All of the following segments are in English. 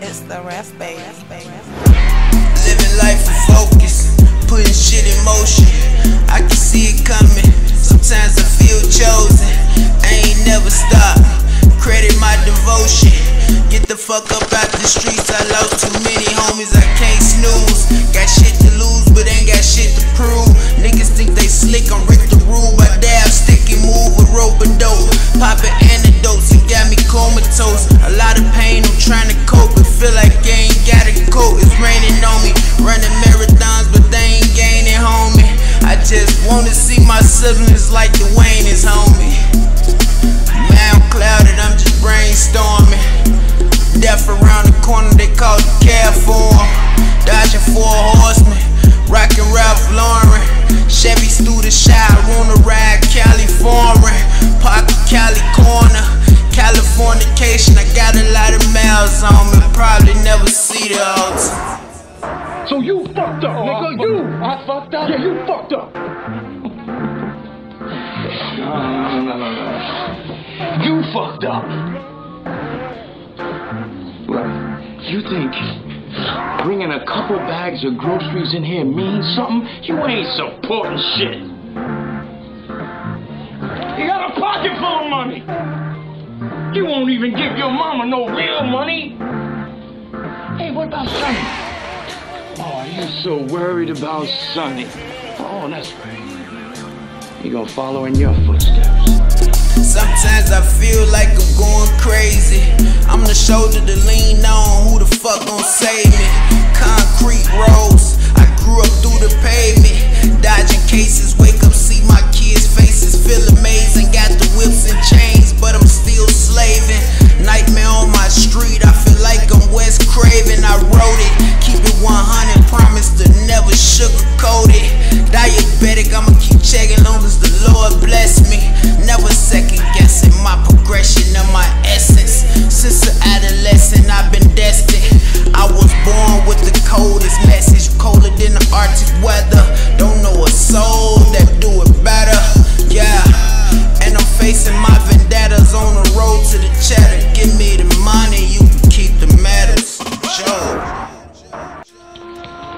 the ref, baby. Living life in focus, putting shit in motion. I can see it coming. Sometimes I feel chosen. I ain't never stop. Credit my devotion. Get the fuck up out the streets. I lost too many homies. I can't snooze. Got shit siblings like Dwayne is homie. Man, I'm clouded, I'm just brainstorming. Death around the corner, they call the cab for 'em. Dodging four horsemen, rockin' Ralph Lauren. Chevy's through the shot, wanna ride Cali foreign. Pocket Cali corner, Californication. I got a lot of miles on me, probably never see the altar. So you fucked up, Oh, nigga. I fu- you. I fucked up? Yeah, you fucked up. You fucked up. What? You think bringing a couple bags of groceries in here means something? You ain't supporting shit. You got a pocket full of money. You won't even give your mama no real money. Hey, what about Sonny? Oh, are you so worried about Sonny. Oh, that's right. He gonna follow in your footsteps. Sometimes I feel like I'm going crazy. I'm the shoulder to lean on. Arctic weather. Don't know a soul that do it better. Yeah, and I'm facing my vendettas on the road to the cheddar. Give me the money, you can keep the medals. Joe.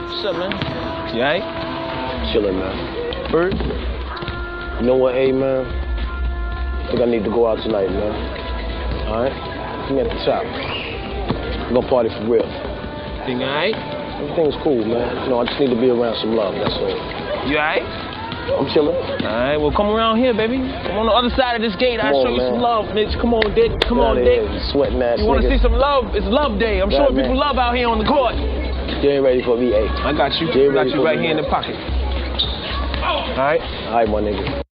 What's up, man? You alright? Chillin', man. Bird? You know what, hey, man? I think I need to go out tonight, man. Alright? Meet me at the top. We're gonna party for real. Thing alright? Everything's cool, man. You know, I just need to be around some love, that's all. You alright? I'm chillin'. Alright, well come around here, baby. Come on the other side of this gate. I'll Come show on, you man. some love, Mitch. Come on, Dick. Come on, Outta Dick. you sweating ass You wanna see some love? It's love day. I'm Yeah, showing man. people love out here on the court. You ain't ready for me, hey. I got you. Yeah, got ready you right me, here in eh? the pocket. Alright? Alright, my nigga.